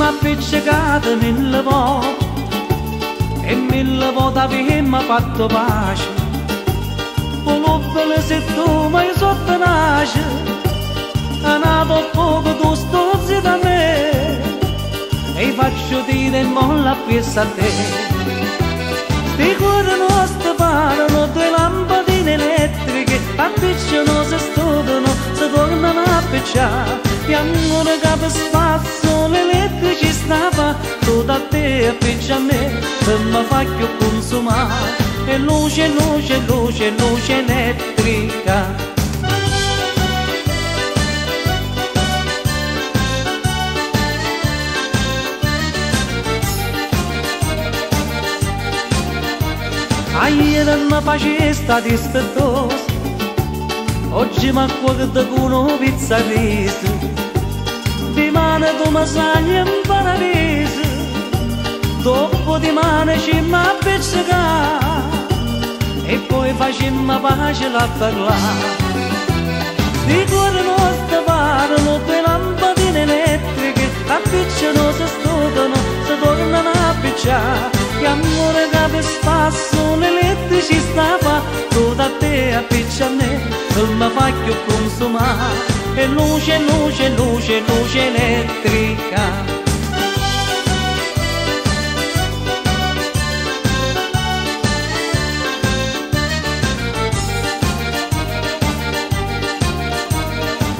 mi appiccicata mille volte e mille volte avemmo fatto pace. Volubile se tu mi sottonaci, nato poco tu stuzzi da me e faccio dire molla questa a te. Sti cuori nostri parlano due lampadine elettriche, appicciano, si studiano, si tornano a picciare, piangono capo spazio, l'elettrici stava, tutto a te appiccia a me, se mi fa più consumare, e luce, luce, luce, luce elettrica. Ieri mi facesta dispettoso Oggi mi accordo con una pizza mano tu mi sai in paradiso. Dopo di mano ci mi appiccica E poi facciamo pace la parlare Di cuore nostro parlano due lampadine elettriche Appicciano, si studiano, si tornano a picciare E amore da per spasso l'elettrici stava Tutto a te appiccia a me Non mi fa più consumare. E luce, luce, luce, luce elettrica.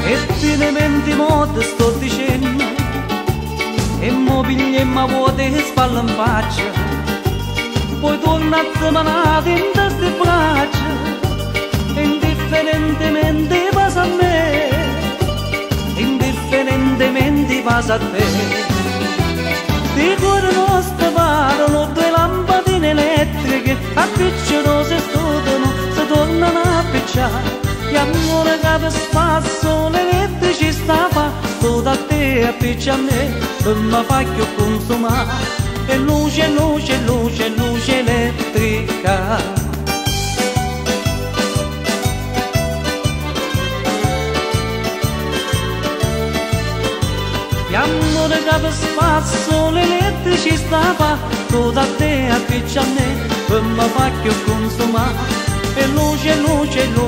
E finemente modo sto dicendo E mo pigliamo vuote e spalle in faccia. Poi torna a semanare in queste braccia Passa a te. Di cuore nostro parlano due lampadine elettriche Appicciano, si studiano, si tornano a picciare E amore che per spasso l'elettrici stava Tutto a te appiccia a me Per mi fa più consumare. E luce, luce, luce, luce elettrica E amore che per spasso l'elettrici stava Tutto a te appiccia a me Per mi fa più consumare e luce, luce, luce,